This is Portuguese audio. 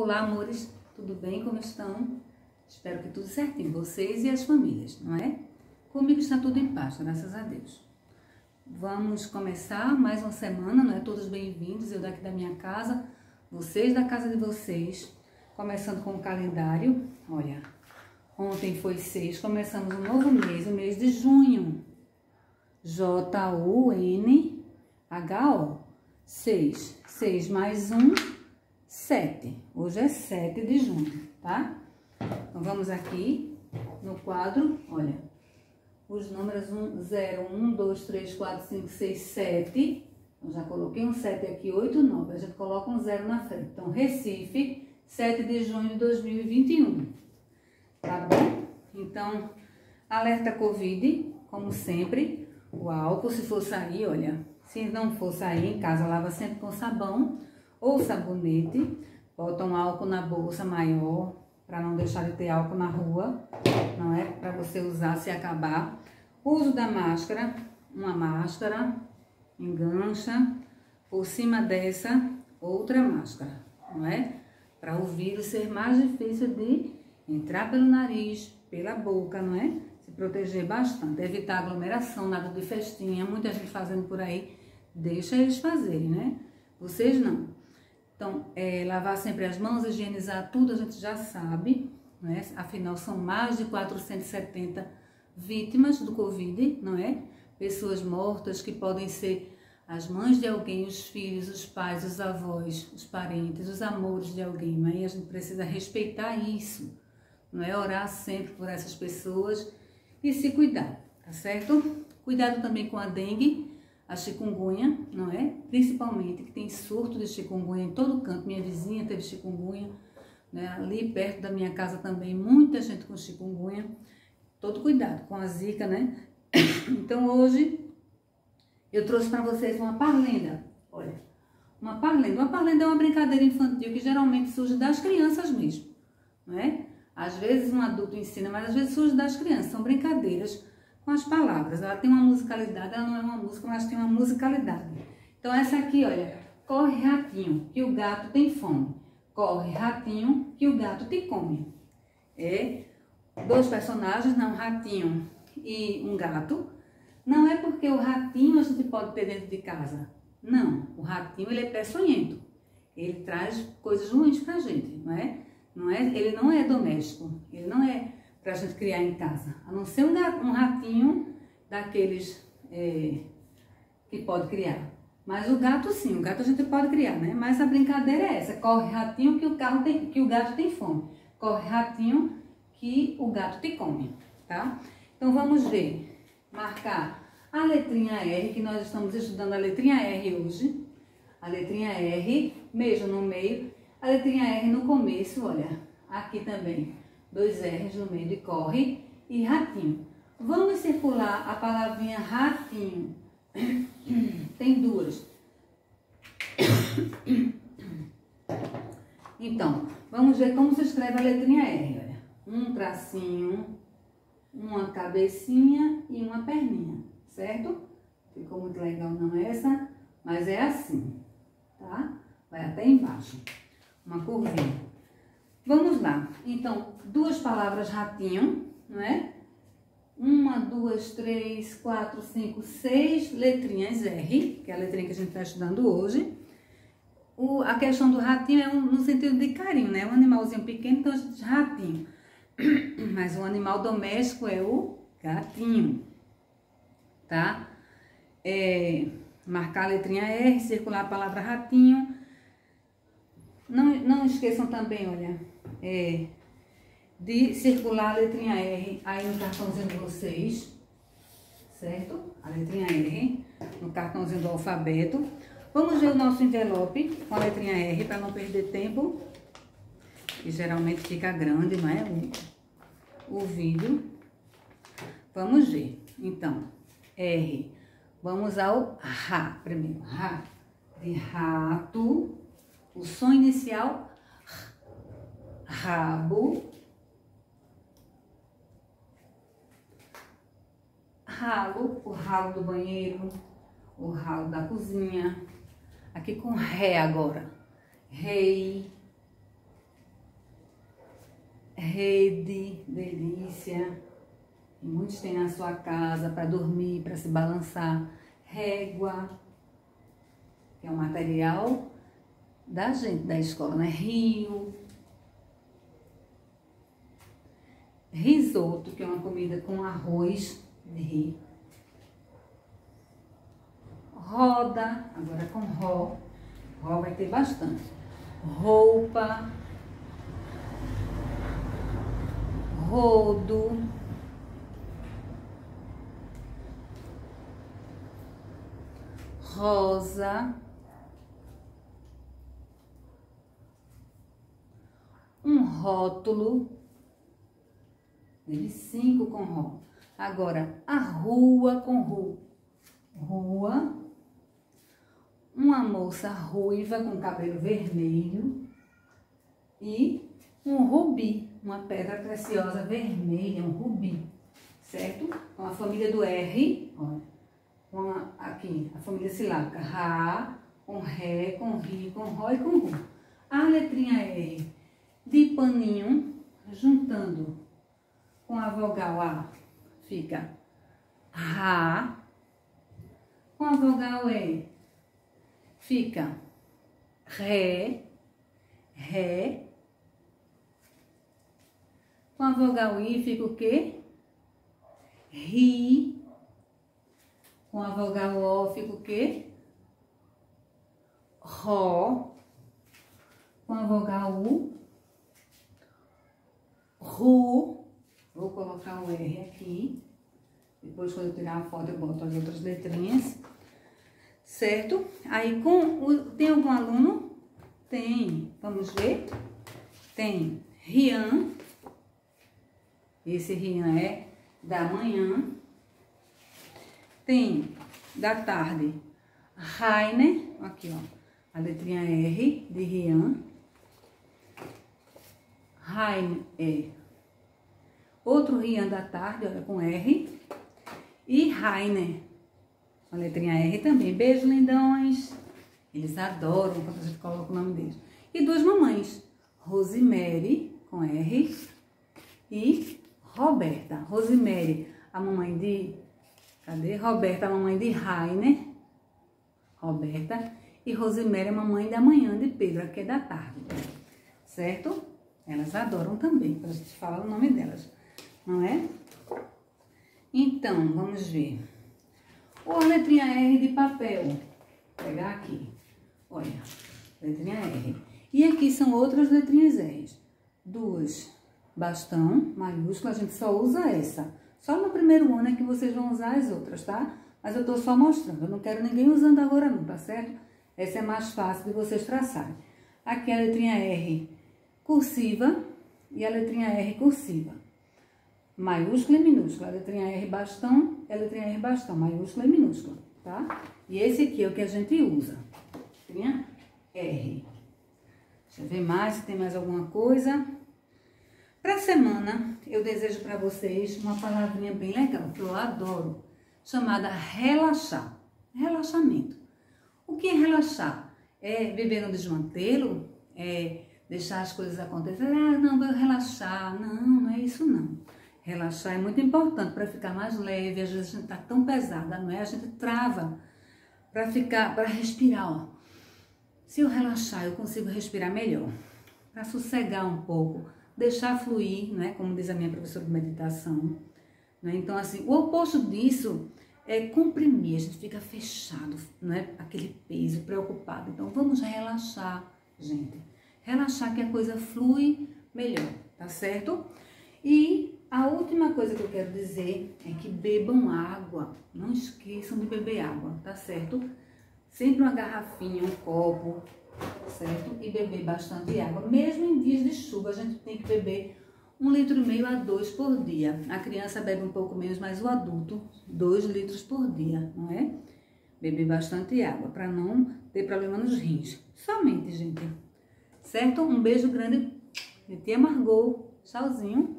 Olá, amores, tudo bem? Como estão? Espero que tudo certinho, vocês e as famílias, não é? Comigo está tudo em paz, graças a Deus. Vamos começar mais uma semana, não é? Todos bem-vindos, eu daqui da minha casa, vocês da casa de vocês. Começando com o calendário, olha, ontem foi seis, começamos um novo mês, o mês de junho. J-U-N-H-O, seis. Seis mais um, sete. Hoje é sete de junho, tá? Então, vamos aqui no quadro, olha, os números 1, 0, 1, 2, 3, 4, 5, 6, 7. Eu já coloquei um 7 aqui, 8, 9. A gente coloca um 0 na frente. Então, Recife, 7 de junho de 2021. Tá bom? Então, alerta Covid, como sempre. O álcool, se for sair, olha, se não for sair em casa, lava sempre com sabão ou sabonete. Bota um álcool na bolsa maior, para não deixar de ter álcool na rua, não é? Para você usar se acabar. Uso da máscara, uma máscara, engancha, por cima dessa, outra máscara, não é? Para o vírus ser mais difícil de entrar pelo nariz, pela boca, não é? Se proteger bastante, evitar aglomeração, nada de festinha, muita gente fazendo por aí, deixa eles fazerem, né? Vocês não. Então, é, lavar sempre as mãos, higienizar tudo, a gente já sabe, né? Afinal, são mais de 470 vítimas do Covid, não é? Pessoas mortas que podem ser as mães de alguém, os filhos, os pais, os avós, os parentes, os amores de alguém? E a gente precisa respeitar isso, não é? Orar sempre por essas pessoas e se cuidar, tá certo? Cuidado também com a dengue, a chikungunya, não é? Principalmente que tem surto de chikungunya em todo canto. Minha vizinha teve chikungunya, né? ali perto da minha casa também, muita gente com chikungunya. Todo cuidado com a zika, né? Então hoje eu trouxe para vocês uma parlenda. Olha, uma parlenda. Uma parlenda é uma brincadeira infantil que geralmente surge das crianças mesmo, não é? Às vezes um adulto ensina, mas às vezes surge das crianças. São brincadeiras com as palavras. Ela tem uma musicalidade, ela não é uma música, mas tem uma musicalidade. Então essa aqui, olha, corre ratinho, que o gato tem fome. Corre ratinho, que o gato te come. É dois personagens, não, um ratinho e um gato. Não é porque o ratinho a gente pode ter dentro de casa. Não, o ratinho ele é peçonhento. Ele traz coisas ruins pra gente, não é? Não é ele não é doméstico, ele não é para a gente criar em casa. A não ser um, ratinho daqueles é, que pode criar. Mas o gato sim, o gato a gente pode criar, né? Mas a brincadeira é essa, corre ratinho que o, carro tem, que o gato tem fome. Corre ratinho que o gato te come, tá? Então vamos ver, marcar a letrinha R, que nós estamos estudando a letrinha R hoje. A letrinha R, mesmo no meio. A letrinha R no começo, olha, aqui também dois R's no meio de corre e ratinho. Vamos circular a palavrinha ratinho. Tem duas. Então, vamos ver como se escreve a letrinha R. Olha. Um tracinho, uma cabecinha e uma perninha, certo? Ficou muito legal não essa, mas é assim, tá? Vai até embaixo. Uma curvinha. Vamos lá. Então, duas palavras ratinho, não é? Uma, duas, três, quatro, cinco, seis letrinhas R, que é a letrinha que a gente está estudando hoje. O, a questão do ratinho é um, no sentido de carinho, né? Um animalzinho pequeno, então a gente diz ratinho. Mas o animal doméstico é o gatinho, tá? É, marcar a letrinha R, circular a palavra ratinho. Não, não esqueçam também, olha, é, de circular a letrinha R aí no cartãozinho de vocês, certo? A letrinha R no cartãozinho do alfabeto. Vamos ver o nosso envelope com a letrinha R para não perder tempo, que geralmente fica grande, não é? O, o vídeo. Vamos ver. Então, R. Vamos ao Rá primeiro. Rá de rato. O som inicial rabo, ralo, o ralo do banheiro, o ralo da cozinha, aqui com ré agora, rei, rede, delícia, muitos têm na sua casa para dormir, para se balançar, régua, que é um material da gente, da escola, né? Rio, risoto, que é uma comida com arroz rio. Roda, agora com ró. Ró vai ter bastante. Roupa. Rodo. Rosa. Um rótulo Teve cinco com ró. Agora, a rua com ru. Rua. Uma moça ruiva com cabelo vermelho. E um rubi, uma pedra preciosa vermelha, um rubi. Certo? Com a família do R, olha. Com a, aqui, a família silábica. Rá, com Ré, com Ri, com Ró e com Ru. A letrinha R de paninho, juntando com a vogal A fica Ra. Com a vogal E fica Ré, Ré. Com a vogal I fica o quê? Ri. Com a vogal O fica o quê? Ró. Com a vogal U, Ru. Vou colocar o R aqui. Depois, quando eu tirar a foto, eu boto as outras letrinhas. Certo? Aí, com o, tem algum aluno? Tem. Vamos ver? Tem Rian. Esse Rian é da manhã. Tem da tarde Rainer. Aqui, ó. A letrinha R de Rian. Rainer é Outro Rian da tarde, olha, com R. E Rainer, a letrinha R também. Beijo, lindões. Eles adoram quando a gente coloca o nome deles. E duas mamães, Rosemary, com R, e Roberta. Rosemary, a mamãe de... Cadê? Roberta, a mamãe de Rainer. Roberta. E Rosemary, a mamãe da manhã de Pedro, que é da tarde. Certo? Elas adoram também, a gente falar o nome delas não é? Então, vamos ver. Ou a letrinha R de papel. Vou pegar aqui. Olha, letrinha R. E aqui são outras letrinhas R. Duas bastão, maiúscula, a gente só usa essa. Só no primeiro ano é que vocês vão usar as outras, tá? Mas eu tô só mostrando, eu não quero ninguém usando agora não, tá certo? Essa é mais fácil de vocês traçarem. Aqui a letrinha R cursiva e a letrinha R cursiva maiúscula e minúscula. A letrinha R bastão é a letrinha R bastão, maiúscula e minúscula, tá? E esse aqui é o que a gente usa. Letrinha R. Deixa eu ver mais se tem mais alguma coisa. Para semana, eu desejo para vocês uma palavrinha bem legal, que eu adoro, chamada relaxar. Relaxamento. O que é relaxar? É beber no desmantelo? É deixar as coisas acontecerem? Ah, não, vou relaxar. Não, não é isso não. Relaxar é muito importante para ficar mais leve. Às vezes a gente está tão pesada, não é? A gente trava para ficar, para respirar. Ó. Se eu relaxar, eu consigo respirar melhor. Para sossegar um pouco, deixar fluir, não é? Como diz a minha professora de meditação. Né? Então, assim, o oposto disso é comprimir. A gente fica fechado, não é? Aquele peso, preocupado. Então, vamos relaxar, gente. Relaxar que a coisa flui melhor, tá certo? E a última coisa que eu quero dizer é que bebam água. Não esqueçam de beber água, tá certo? Sempre uma garrafinha, um copo, certo? E beber bastante água. Mesmo em dias de chuva, a gente tem que beber um litro e meio a dois por dia. A criança bebe um pouco menos, mas o adulto, dois litros por dia, não é? Beber bastante água, para não ter problema nos rins. Somente, gente. Certo? Um beijo grande de tia Margot. Tchauzinho.